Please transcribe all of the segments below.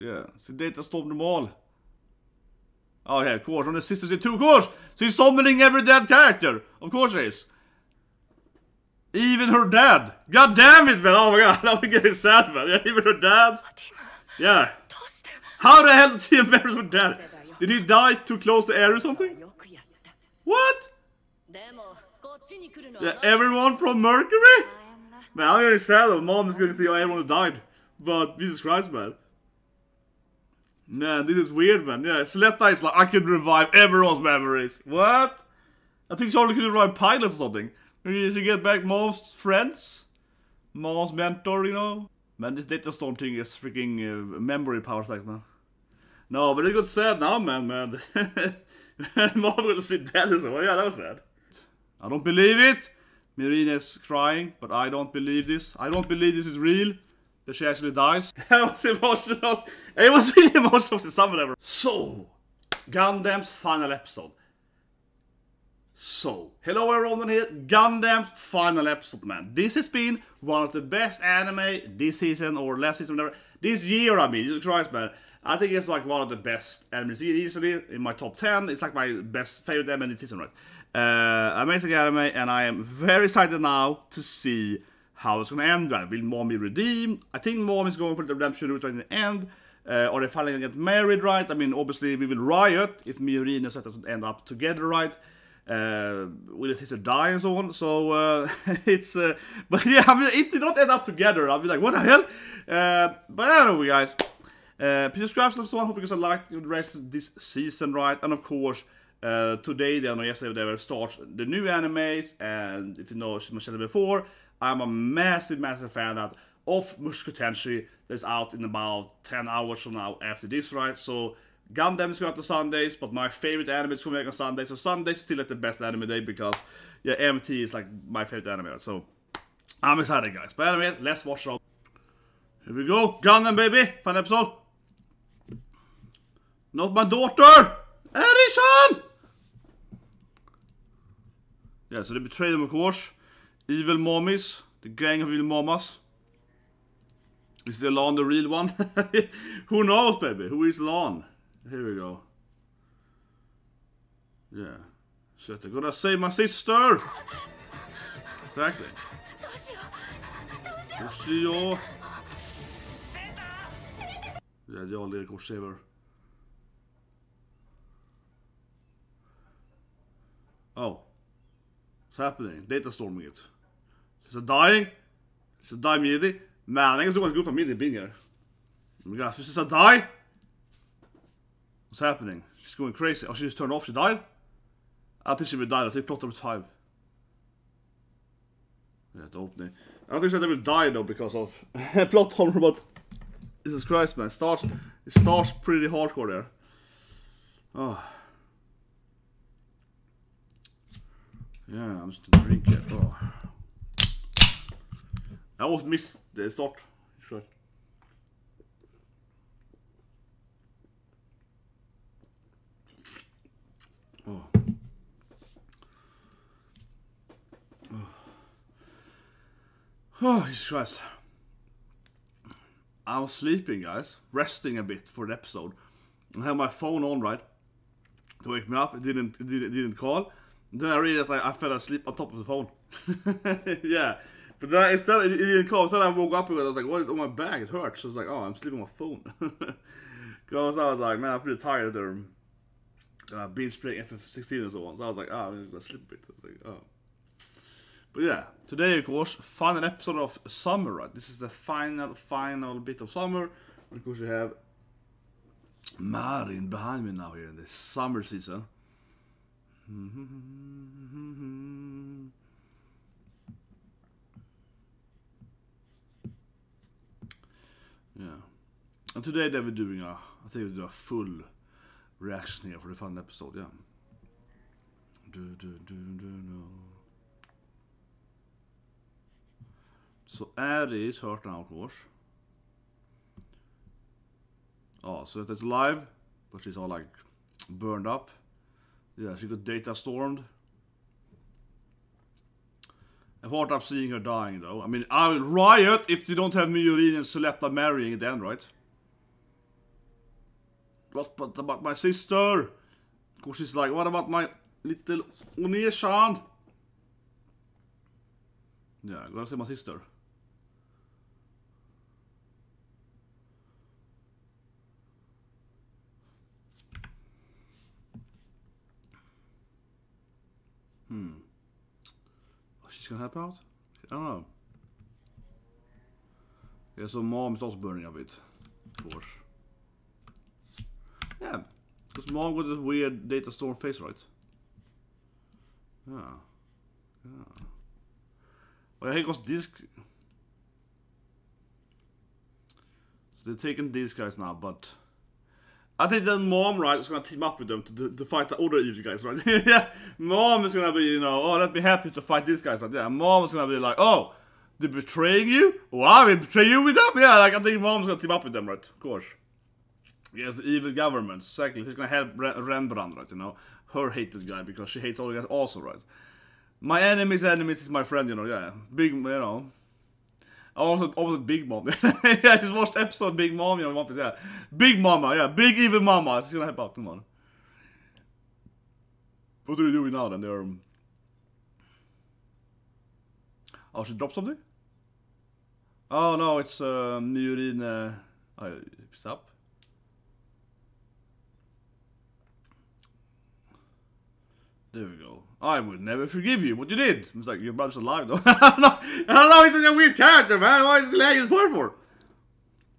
Yeah. So data stormed them all. Oh yeah, of course. On the sisters in two, of course! So he's summoning every dead character! Of course he is. Even her dad! God damn it man! Oh my god, I'm getting sad man. Yeah, even her dad. Yeah. How the hell did she embarrass her dad? Did he die too close to air or something? What? Yeah, everyone from Mercury? Man, I'm getting sad. Mom is gonna see how oh, everyone died. But Jesus Christ, man. Man, this is weird, man. Yeah, Suletta is like, I could revive everyone's memories. What? I think she only could revive pilots or something. Maybe she get back mom's friends? Mom's mentor, you know? Man, this data storm thing is freaking uh, memory power like, man. No, but it got sad now, man, man. Mom to see dead as well. Yeah, that was sad. I don't believe it. Mirina is crying, but I don't believe this. I don't believe this is real. That she actually dies. that was emotional. It was really emotional to some ever. So, Gundam's final episode. So, hello everyone here. Gundam's final episode, man. This has been one of the best anime this season or last season, whatever. This year, I mean, Jesus Christ, man. I think it's like one of the best animes easily in my top 10. It's like my best favorite anime this season, right? Uh, amazing anime, and I am very excited now to see how it's gonna end. Right? Will mom be redeemed? I think mom is going for the redemption route right in the end. Uh, are they finally gonna get married, right? I mean, obviously we will riot if Miorine and Zeta end up together, right? Uh, will his sister die and so on? So uh, it's, uh, but yeah, I mean, if they don't end up together, I'll be like, what the hell? Uh, but I don't know, guys. Uh, please subscribe to the one. Hope you guys like the rest of this season, right? And of course, uh, today, then or yesterday, whatever, starts the new animes. And if you know Michelle before, I'm a massive, massive fan of of that's out in about 10 hours from now after this, right? So Gundam is going out on Sundays, but my favorite anime is coming out on Sundays. So Sundays still at the best anime day because yeah, MT is like my favorite anime. So I'm excited, guys. But anyway, let's watch it. Here we go, Gundam baby, fun episode. Not my daughter, Edison. Yeah, so they betrayed them, of course. Evil mommies. The gang of evil mamas. Is the lawn the real one? Who knows, baby? Who is lawn? Here we go. Yeah. Shit, I gotta save my sister! Exactly. Toshio! Uh, yeah, jag ligger och saver. Oh. What's happening? Data storming it. She's dying. She's die immediately. Man, I think it's going to go for immediately being here. Oh my god, she's just die? What's happening? She's going crazy. Oh, she just turned off. She died? I think she will die. I think plot number five. Yeah, the er opening. I don't think will die though because of plot hole, but Jesus Christ, man, it starts it starts pretty hardcore there. Oh. Yeah, I'm just gonna drink it. Oh. I almost missed the er start. Sure. Oh. Oh, Jesus Christ. I was sleeping, guys, resting a bit for the episode. I had my phone on, right, to wake me up. It didn't, it didn't, it didn't call. Then I realized I, I fell asleep on top of the phone. yeah, but then I, instead it, it didn't call. Instead I woke up and I was like, "What is on my back? It hurts." So I was like, "Oh, I'm sleeping on my phone." Because I was like, "Man, I'm pretty tired." There, uh, been playing FF16 and so on. So I was like, "Oh, I'm gonna sleep a bit." I was like, "Oh." But yeah, today of course, final episode of summer, right? This is the final, final bit of summer. Of course, we have Marin behind me now here in the summer season. Yeah. And today they were doing a, I think we'll do a full reaction here for the final episode, yeah. Do, do, do, do, no. Så. Oh, so it's live, but she's all like burned up. Yeah, she got data stormed. I thought I'm seeing her dying though. I mean, I will riot if they don't have Miorine and Suletta marrying then, right? What, what about my sister? Of course, she's like, what about my little Oneshan? Yeah, I gotta see my sister. Hmm. She's gonna help out? I don't know. Yeah, so mom is also burning a bit. Yeah. Because mom got this weird data storm face, right? Yeah. Yeah. Well, here goes this. So they're taking these guys now, but I think that mom, right, is gonna team up with them to, to fight the other evil guys, right? yeah, mom is gonna be, you know, oh, let me help you to fight these guys, right? Yeah, mom is gonna be like, oh, they're betraying you? Oh, I will betray you with them? Yeah, like I think mom's gonna team up with them, right? Of course. Yes, the evil government, exactly. She's gonna help Re- Rembrandt, right? You know, her hated guy because she hates all guys also, right? My enemy's enemies is my friend, you know, yeah. Big, you know. Also, also Big Mom. yeah, I just watched episode Big Mom, you know, One Piece, yeah. Big Mama, yeah. Big evil Mama. She's gonna help out, come on. What are you doing now then? They're... um, Oh, she dropped something? Oh no, it's uh, Murine... Uh... Oh, stop. There we go. I would never forgive you. What you did? It's like your brother's alive though. I don't know. I don't know. He's such a weird character, man. Why is he angry for for?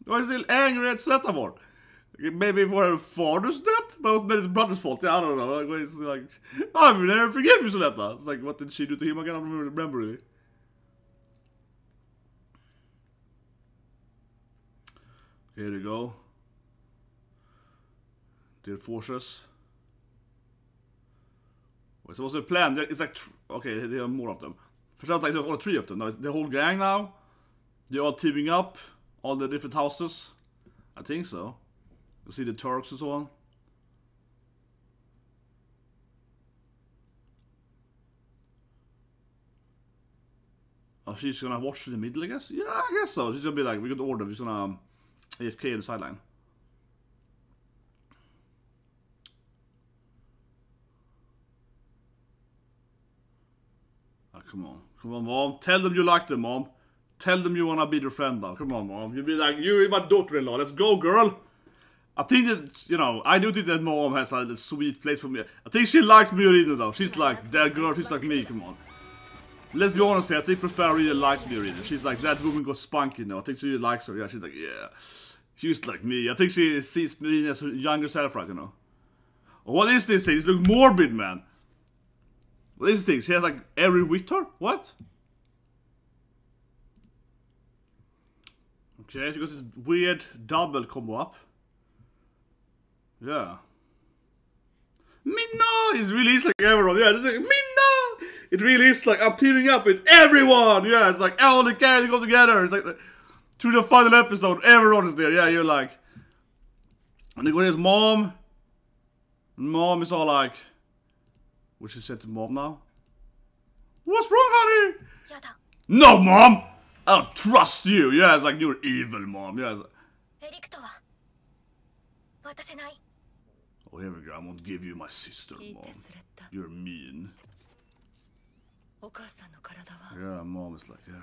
Why is he still angry at Suletta for? Maybe for her father's death, but it was his brother's fault. Yeah, I don't know. Like, it's like, I will never forgive you, Suletta. It's like, what did she do to him? I don't remember really. Here we go. Dear forces. So what's the plan? It's like, okay, there are more of them. For some like there's only three of them. Now, the whole gang now. They're all teaming up. All the different houses. I think so. You see the Turks and so on. Oh, she's gonna watch in the middle, I guess? Yeah, I guess so. She's gonna be like, we the order, she's gonna um, AFK in the sideline. Come on. Come on, mom. Tell them you like them, mom. Tell them you wanna be their friend now. Come on, mom. You be like, you're my daughter-in-law. Let's go, girl. I think that, you know, I do think that mom has a little sweet place for me. I think she likes Miorino though. She's like, that girl, she's like me, come on. Let's be honest here, I think Prospera really likes Miorino. She's like, that woman got spunky now. I think she really likes her. Yeah, she's like, yeah. She's like me. I think she sees me as her younger self, right, you know. What is this thing? This looks morbid, man. What is this thing? She has like every her? What? Okay, she got this weird double combo up. Yeah. Minna is really is like everyone. Yeah, it's like Minna. It really is like I'm teaming up with everyone. Yeah, it's like all the characters go together. It's like through the final episode, everyone is there. Yeah, you're like, and then when his mom, mom is all like, what she said to mom now? What's wrong, honey? No, mom! I don't trust you. Yeah, it's like you're evil, mom. Yeah. Like... Oh, here we go. I won't give you my sister, mom. You're mean. Yeah, mom is like, yeah.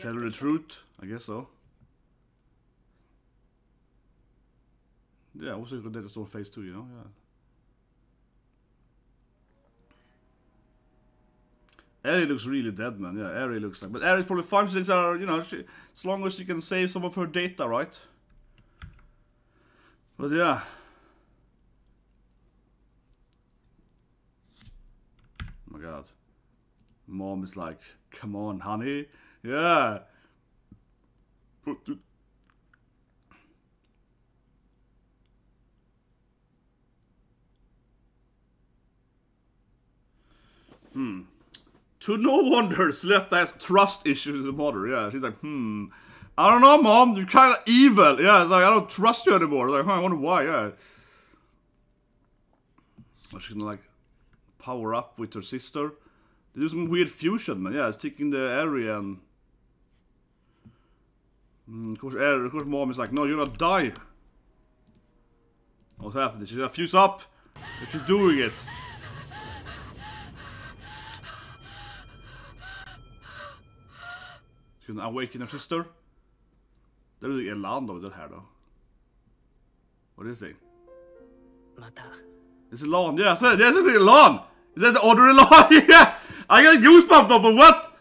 Tell her the truth. I guess so. Yeah, also got that store phase too, you know. Yeah. Eri looks really dead, man. Yeah, Eri looks like. But Eri's probably fine. Since are, you know, she, as long as she can save some of her data, right? But yeah. Oh my god. Mom is like, come on, honey. Yeah. But the- Hmm. To no wonder Suletta has trust issues with the mother. Yeah, she's like, hmm. I don't know, mom. You're kind of evil. Yeah, it's like I don't trust you anymore. Like, huh, I wonder why. Yeah. She's gonna like power up with her sister. They do some weird fusion, man. Yeah, taking the area and Mm, of course, of course, mom is like, no, you're gonna die. What's happening? She's gonna fuse up. She's doing it. She's gonna awaken her sister. Det är ju Elan då, det här då. What is it? また It's Elan, yeah, so that's actually Elan! Is that the order Elan? yeah! I got a goosebump though, but what?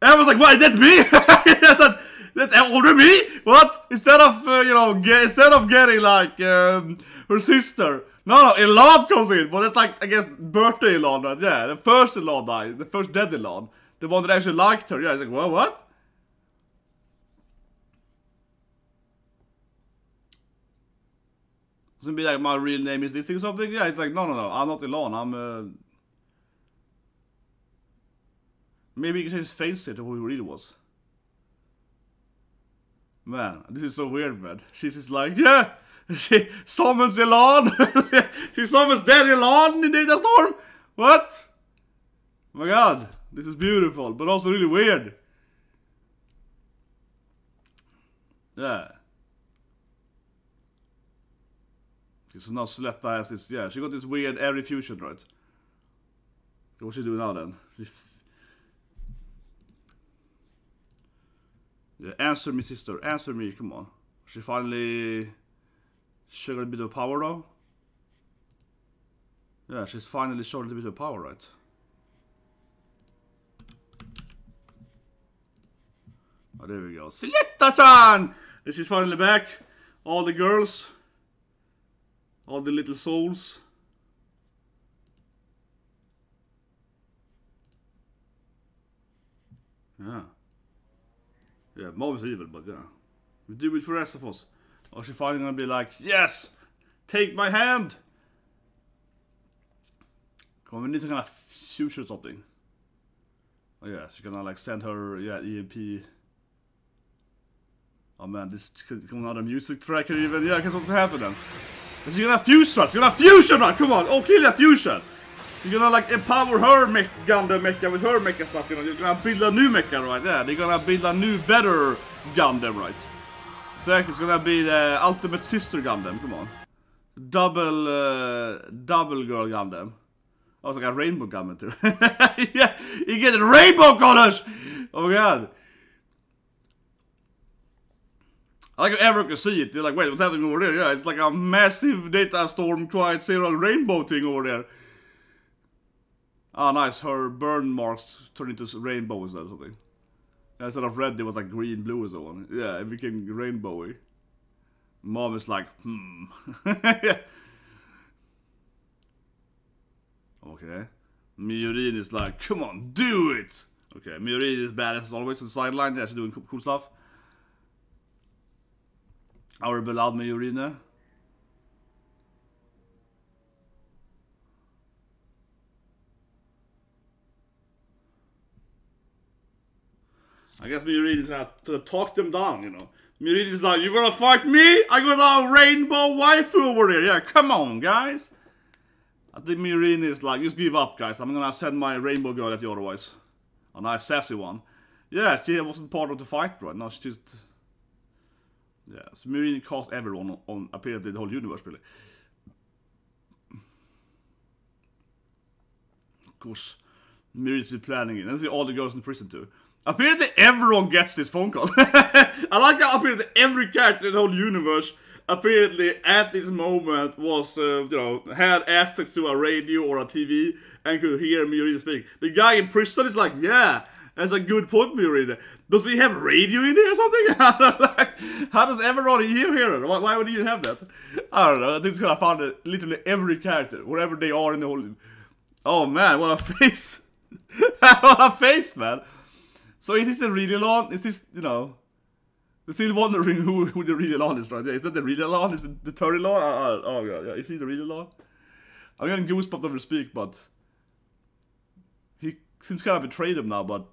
And I was like, what, that me? that's, not, that's order me? What? Instead of, uh, you know, get, instead of getting like, um, her sister. No, no, Elan comes in, but it's like, I guess, birthday Elan, right? Yeah, the first Elan died, the first dead Elan. The one that actually liked her, yeah, it's like, well, what, what? So be like, my real name is this thing or something? Yeah, it's like, no, no, no, I'm not Elan, I'm, uh... Maybe you can just face it to who he really was. Man, this is so weird, man. She's just like, yeah! She summons Elan! she summons dead Elan in Data Storm! What? Oh my god, this is beautiful, but also really weird. Yeah. Okay, so now Suletta has this, yeah, she got this weird airy fusion, right? What's she doing now then? Yeah, answer me, sister, answer me, come on. She finally She got a bit of power though. Yeah, she's finally showed a bit of power, right? Oh, there we go. Suletta-chan! She's finally back. All the girls. All the little souls. Yeah. Yeah, mom is evil, but yeah. We do it for the rest of us. Or she finally gonna be like, yes! Take my hand! Come on, we need to kind of future something. Oh yeah, she's gonna like send her, yeah, EMP. Oh man, this could come out a music track here even. Yeah, I guess what's gonna happen then? Is she gonna fuse run. She's gonna fusion run. Come on! Oh, clearly a fusion! You're gonna like empower her mech, Gundam mecha with her mecha stuff, you know. You're gonna build a new mecha, right? there. they're gonna build a new, better Gundam, right? Säkert, it's gonna be eh, the ultimate sister Gundam, come on. Double, uh, double girl Gundam. Oh, it's like a rainbow Gundam too. Typ. yeah, you get rainbow colors! Oh my god. I like everyone can see it. They're like, wait, what's happening over there? Yeah, it's like a massive data storm quiet zero rainbow thing over there. Ah, nice. Her burn marks turned into rainbow instead or something. Instead of red, it was like green, blue or so on. Yeah, it became rainbowy. Mom is like, hmm. yeah. Okay. Miorine is like, come on, do it! Okay, Miorine is badass as always to the sideline. Yeah, she's doing cool, cool Our beloved Miorine. I guess Miorine is gonna talk them down, you know. Miorine is like, you gonna fight me? I got a rainbow waifu over there. Yeah, come on, guys. I think Miorine is like, just give up, guys. I'm gonna send my rainbow girl at you otherwise. A nice sassy one. Yeah, she wasn't part of the fight, right? No, she just... Yeah, so Miorine cast everyone on, apparently the whole universe, really. Of course, Miorine's been planning it. That's all the girls in prison too. Apparently everyone gets this phone call. I like how apparently every character in the whole universe apparently at this moment was, uh, you know, had access to a radio or a TV and could hear Miorine speak. The guy in prison is like, yeah, that's a good point, Miorine. Does he have radio in there or something? like, How does everyone here hear it? Why, why would he have that? I don't know. I think because I found it literally every character, wherever they are in the whole. Oh man, what a face! what a face, man! So is this the real Elan? Is this, you know... We're still wondering who, who the real Elan is, right? Yeah, is that the real Elan? Is it the third Elan? Oh, oh, god, yeah. Is he the real Elan? I'm getting goosebumps over speak, but... He seems kind of betrayed him now, but...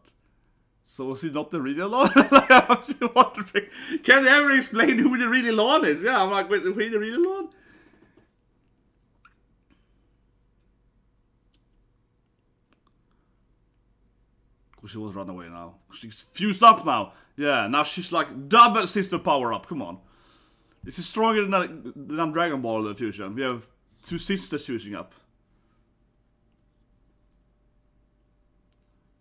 So is he not the real like, I'm still wondering. Can they ever explain who the real Elan is? Yeah, I'm like, wait, who the real Elan? She was run away now. She's fused up now. Yeah, now she's like double sister power up. Come on. This is stronger than, than Dragon Ball fusion. We have two sisters fusing up.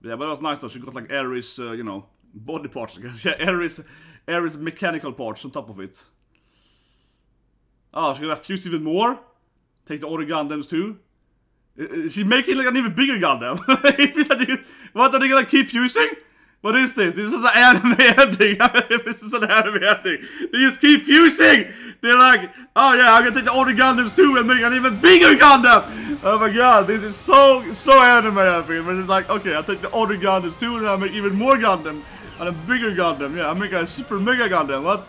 Yeah, but it was nice though. She got like Ares, uh, you know, body parts. I guess. Yeah, Ares, Ares mechanical parts on top of it. Oh, she's gonna fuse even more. Take the other Gundams too. Uh, She's making like an even bigger Gundam. What are they gonna keep fusing? What is this? This is an anime ending. this is an anime ending. They just keep fusing. They're like, oh yeah, I'm gonna take the other Gundams too and make an even bigger Gundam. Oh my god, this is so so anime I feel. But it's like, okay, I'll take the other Gundams too and I'll make even more Gundam and a bigger Gundam. Yeah, I'll make a super mega Gundam. What?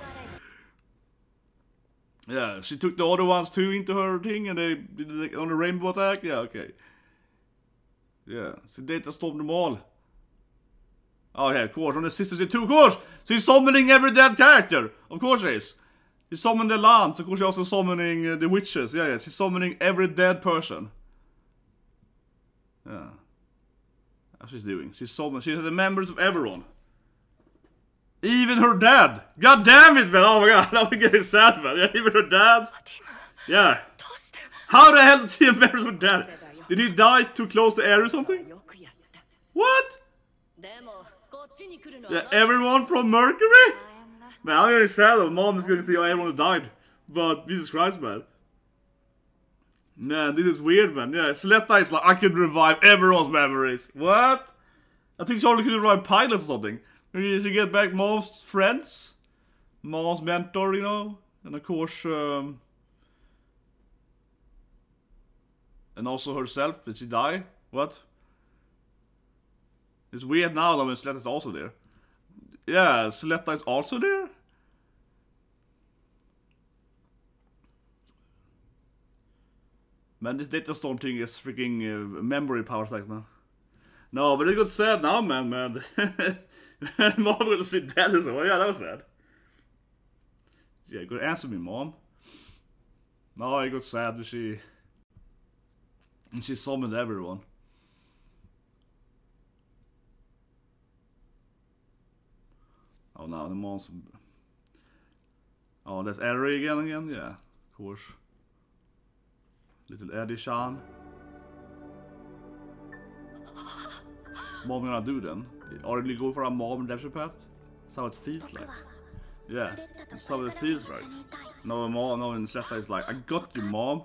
Yeah, she took the other ones too into her thing and they did it on the rainbow attack. Yeah, okay. Yeah, so data stormed them all. Oh yeah, of course, on the sisters in two, of course! So he's summoning every dead character! Of course she is! He's summoning the lands, of course he's also summoning uh, the witches, yeah, yeah, she's summoning every dead person. Yeah. That's she's doing. She's sold. She's the members of everyone. Even her dad. God damn it, man. Oh my god. I'm getting sad, man. Yeah, even her dad. Yeah. How the hell did she embarrass her dad? Did he die too close to air or something? What? Yeah, everyone from Mercury? Man, I'm getting sad. Mom is gonna see how everyone died. But Jesus Christ, man. Man, this is weird, man. Yeah, Suletta is like, I can revive everyone's memories. What? I think she only could revive pilots or something. Maybe she get back mom's friends, mom's mentor, you know, and of course, um, and also herself. Did she die? What? It's weird now that when is also there. Yeah, Suletta is also there? Man, this data storm thing is freaking uh, memory power stack, man. No, but it got sad now, man, man. mom gonna sit dead as well. Yeah, that was sad. Yeah, good answer me, mom. No, I got sad when she... And she summoned everyone. Oh no, the mom's... Oh, that's Eddie again again? Yeah, of course. Little Eddie-chan. Mom gonna do then? Are you go for a mom adoption path? That's how it feels like. Yeah, that's how it feels like. No, mom, no, and Zeta is like, I got you, mom.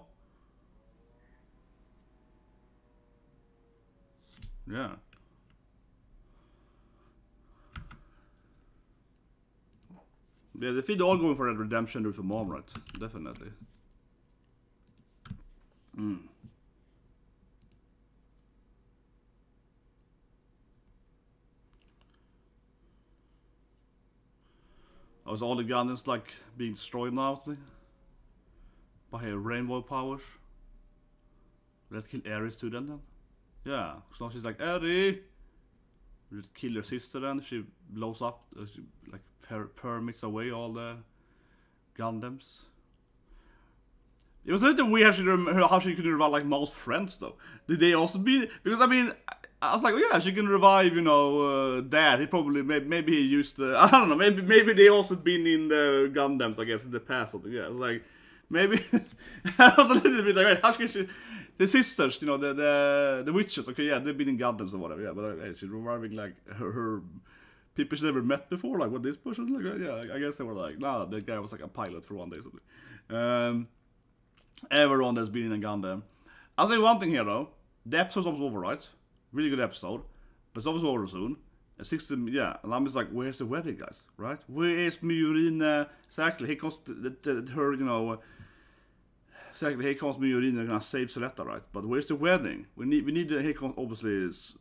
Yeah. Yeah, they feed all going for that redemption with a mom, right? Definitely. Mm. Oh, is all the Gundams like being destroyed now? By her rainbow powers? Let's kill Ares too then, then? Yeah, so now she's like, Eddie! Let's kill your sister then, she blows up, uh, she, like per permits away all the Gundams. It was a little weird how she, how she could revive like most friends though. Did they also be because I mean I- was like, oh yeah, she can revive you know uh, dad. He probably maybe, maybe he used the I don't know maybe maybe they also been in the Gundams I guess in the past something. Yeah, I was like maybe I was a little bit like wait, how can she the sisters you know the the the witches okay yeah they've been in Gundams or whatever yeah but uh, she's reviving like her, her people she never met before like what this person like uh, yeah I guess they were like nah that guy was like a pilot for one day or something. Um, everyone that's been in a Gundam. I'll say one thing here though. The episode's almost over, right? Really good episode. But it's almost over soon. And 60, yeah, and I'm just like, where's the wedding, guys? Right? Where is Miorina? Exactly, here comes the, the, the, her, you know. Uh, exactly, here comes Miorina gonna save Suletta, right? But where's the wedding? We need, we need, the, here comes obviously is,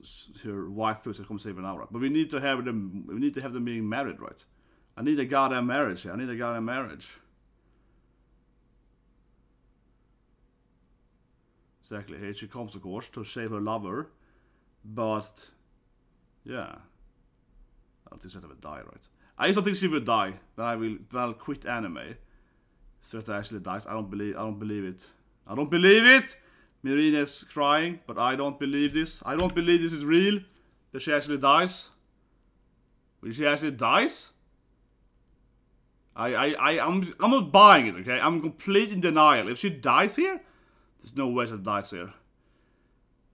her wife who's come save her now, right? But we need to have them, we need to have them being married, right? I need a goddamn marriage here. I need a goddamn marriage. Exactly. Here she comes, of course, to save her lover. But, yeah. I don't think will die, right? I just don't think she will die. Then I will. Then I'll quit anime. Zeta actually dies. I don't believe. I don't believe it. I don't believe it. Mirina is crying, but I don't believe this. I don't believe this is real. That she actually dies. When she actually dies? I, I, I, I'm, I'm not buying it, okay? I'm complete in denial. If she dies here, there's no way she dies here.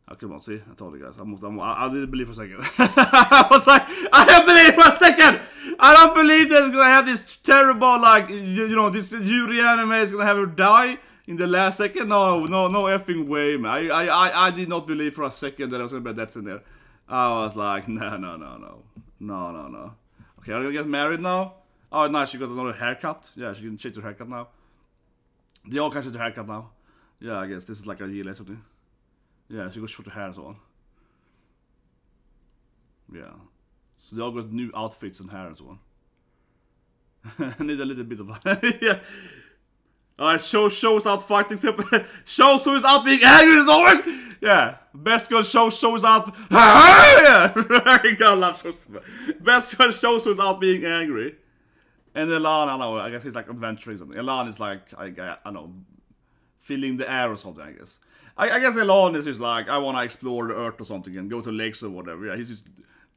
Oh, come on, see? I told you guys. I'm, I'm, I, I didn't believe for a second. I was like, I don't believe for a second! I don't believe that it's gonna have this terrible, like, you, you know, this Yuri anime is gonna have her die in the last second. No, no, no effing way, man. I, I, I, I did not believe for a second that I was gonna be deaths in there. I was like, no, no, no, no. No, no, no. Okay, are you gonna get married now? Oh, nice, she got another haircut. Yeah, she can change her haircut now. They all can change their haircut now. Yeah, I guess this is like a year later. Yeah, she got shorter hair and so on. Yeah. So they all got new outfits and hair and so on. I need a little bit of yeah. Alright, show shows out fighting show show is out being angry as always! Yeah. Best girl show shows out yeah. God love shows. Best girl show shows out being angry. And Elan, I don't know, I guess he's like adventuring something. Elan is like I, I, I don't know filling the air or something, I guess. I, I guess Elan is just like, I wanna explore the earth or something and go to lakes or whatever. Yeah, he's just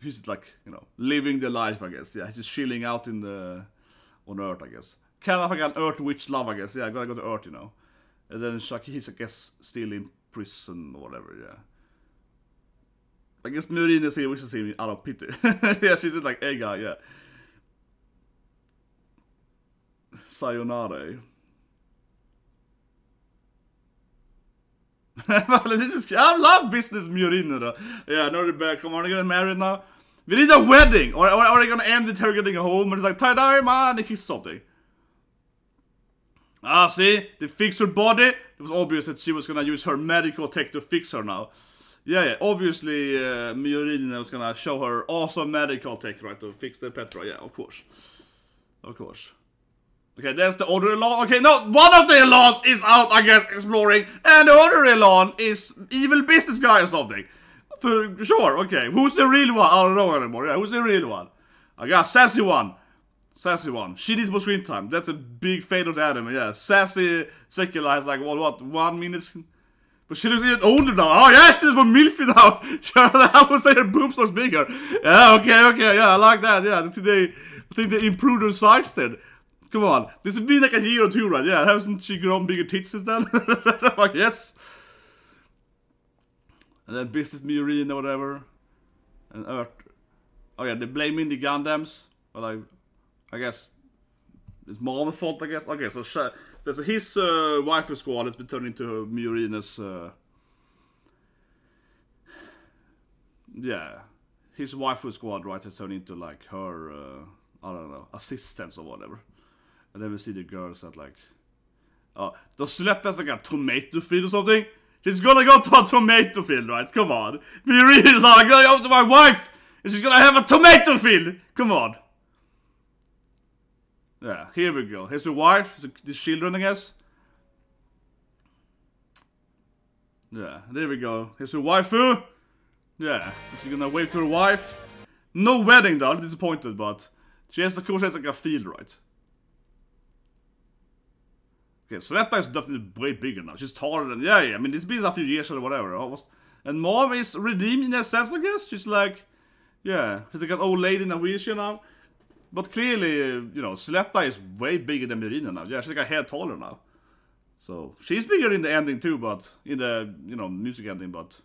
he's just like, you know, living the life, I guess. Yeah, he's just chilling out in the on Earth, I guess. Kind of like an Earth witch love, I guess. Yeah, I gotta go to Earth, you know. And then Shaki, he's, I guess, still in prison or whatever, yeah. I guess Murin is here wishes him out of pity. yeah, she's just like, hey guy, yeah. Sayonara. Eh? this is I love business Murin though. Yeah, they're back. Come on, are they getting married now? We need a wedding! Or, or are they gonna end with her getting home and it's like, tie man, kiss something. Ah, see? They fixed her body. It was obvious that she was gonna use her medical tech to fix her now. Yeah, yeah, obviously uh, Miorina was gonna show her awesome medical tech, right, to fix the Petra. Yeah, of course. Of course. Okay, there's the other Elan. Okay, no, one of the Elans is out, I guess, exploring, and the other Elan is evil business guy or something. For sure, okay. Who's the real one? I don't know anymore. Yeah, who's the real one? I got sassy one. Sassy one. She needs more screen time. That's a big fatal anime, yeah. Sassy Sekula has like, what, what, one minute? But she looks even older now. Oh, yeah, she's more milfy now. I would say her boobs looks bigger. Yeah, okay, okay, yeah, I like that. Yeah, I think they improved her size then. Come on, this has been like a year or two, right? Yeah, hasn't she grown bigger tits since then? like, yes. And then Business Murine or whatever. And Earth. Oh yeah, they blaming the Gundams. But like, I guess it's mom's fault, I guess. Okay, so, so, so his uh, waifu squad has been turned into Murina's. Uh, yeah, his waifu squad, right, has turned into like her. Uh, I don't know, assistants or whatever. And then we see the girls that like, oh, the slut has like a tomato field or something. She's gonna go to a tomato field, right? Come on. Be real, I'm gonna go to my wife, and she's gonna have a tomato field. Come on. Yeah, here we go. Here's your wife, the, the children, I guess. Yeah, there we go. Here's your waifu. Yeah, she's gonna wave to her wife. No wedding though, I'm disappointed, but she has, of course, has like a field, right? Okay, so is definitely way bigger now. She's taller than, yeah, yeah, I mean, it's been a few years or whatever. Almost. And mom is redeemed in that sense, I guess. She's like, yeah, she's like an old lady in a wheelchair now. But clearly, you know, Suletta is way bigger than Merina now. Yeah, she's like a head taller now. So, she's bigger in the ending too, but, in the, you know, music ending, but...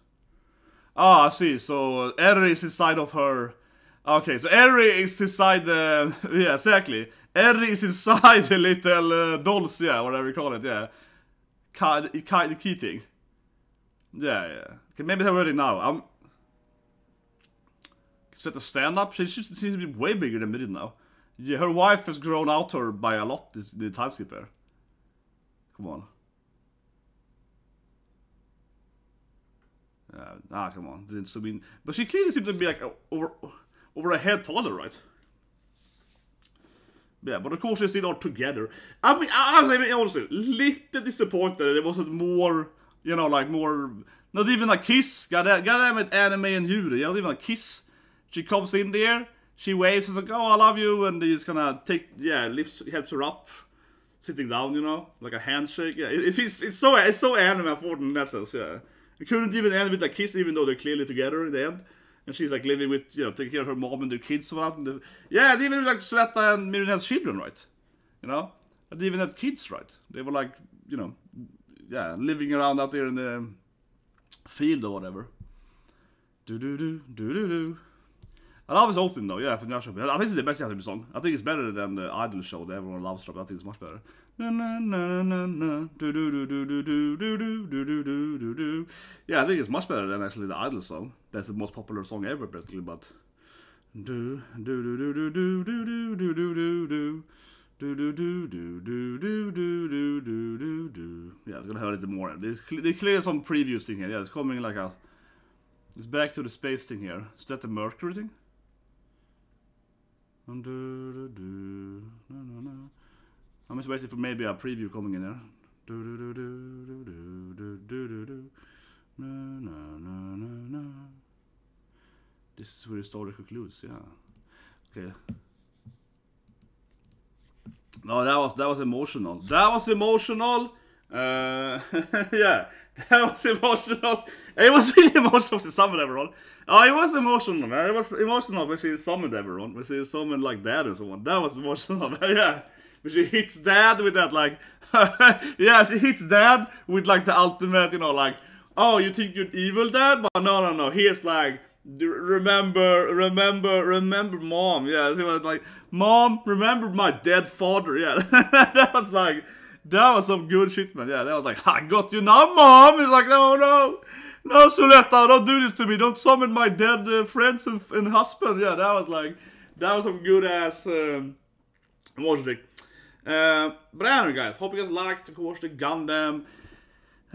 Ah, I see, so Eri is inside of her... Okay, so Eri is inside the... yeah, exactly. Eri is inside the little uh, dolls, yeah, whatever you call it, yeah. Kind, kind key. Yeah, yeah. Okay, maybe they're ready now. I'm... Set a stand-up? She, she seems to be way bigger than Mirin now. Yeah, her wife has grown out her by a lot, this, the time skip here. Come on. Uh, ah, come on. Didn't zoom in. But she clearly seems to be like over, over a head taller, right? Yeah, but of course they still are together. I mean, I, I mean honestly, little disappointed it wasn't more, you know, like more, not even a kiss. God damn it, anime and Yuri, not even a kiss. She comes in there, she waves and like, oh, I love you, and kind of take, yeah, lifts, helps her up, sitting down, you know, like a handshake. Yeah, it, it's it's so it's so anime for in that sense. Yeah, it couldn't even end with a kiss, even though they're clearly together in the end. And she's like living with, you know, taking care of her mom and their kids and that. Yeah, they even like Sveta and Miriam had children, right? You know? And they even had kids, right? They were like, you know, yeah, living around out there in the field or whatever. Do do do do do do. I love his opening though, yeah, from Jönköping. I think it's the best Jönköping song. I think it's better than the Idol show that everyone loves. I think it's much better. Yeah, I think it's much better than actually the Idol song. That's the most popular song ever, basically. But do do do. Yeah, I'm gonna hear it more. They cle- they cleared some previews thing here. Yeah, it's coming like a. It's back to the space thing here. Is that the Mercury thing? I'm just waiting for maybe a preview coming in there. This is where the story concludes, yeah. Okay. No, that was that was emotional. That was emotional! Uh, yeah, that was emotional. It was really emotional to summon everyone. Oh, it was emotional, man. It was emotional when she summoned everyone. When she summoned like dad and so on. That was emotional, man. Yeah. When she hits dad with that, like, yeah, she hits dad with like the ultimate, you know, like, oh, you think you're evil, dad? But no, no, no. He's like, "D- remember, remember, remember, mom. Yeah, she was like, mom, remember my dead father. Yeah, that was like, that was some good shit, man. Yeah, that was like, I got you now, mom. He's like, no, no, no, Suletta, don't do this to me. Don't summon my dead uh, friends and, and husband. Yeah, that was like, that was some good ass um, emotion. Uh, but anyway, guys, hope you guys liked, of course, the Gundam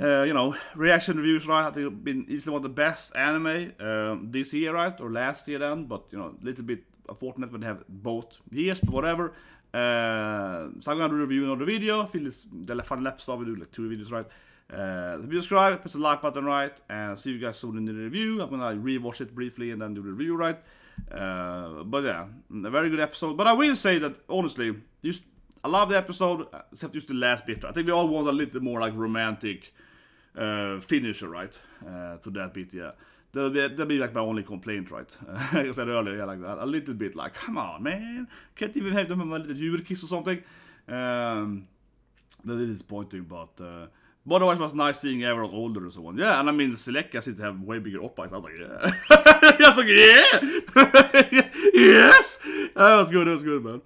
uh, you know, reaction reviews, right? I think it's been easily one of the best anime um, this year, right? Or last year then, but you know, a little bit unfortunate when they have both years, but whatever. Uh, so I'm gonna do a review another video. I feel it's the final episode, we do like two videos, right? Uh, subscribe, press the like button, right? And see you guys soon in the review. I'm gonna like, rewatch it briefly and then do the review, right? Uh, but yeah, a very good episode. But I will say that honestly, just I love the episode, except just the last bit. I think we all want a little more like romantic uh, finisher, right? Uh, to that bit, yeah. That'll be, that'll be like my only complaint, right? like I said earlier, yeah, like that. A little bit like, come on, man. Can't even have them a little djurkiss or something. Um, that is disappointing, but uh, but otherwise it was nice seeing everyone older and so on. Yeah, and I mean, Seleka seems to have way bigger oppas. I was like, yeah. I was like, yeah! yes! That was good, that was good, man.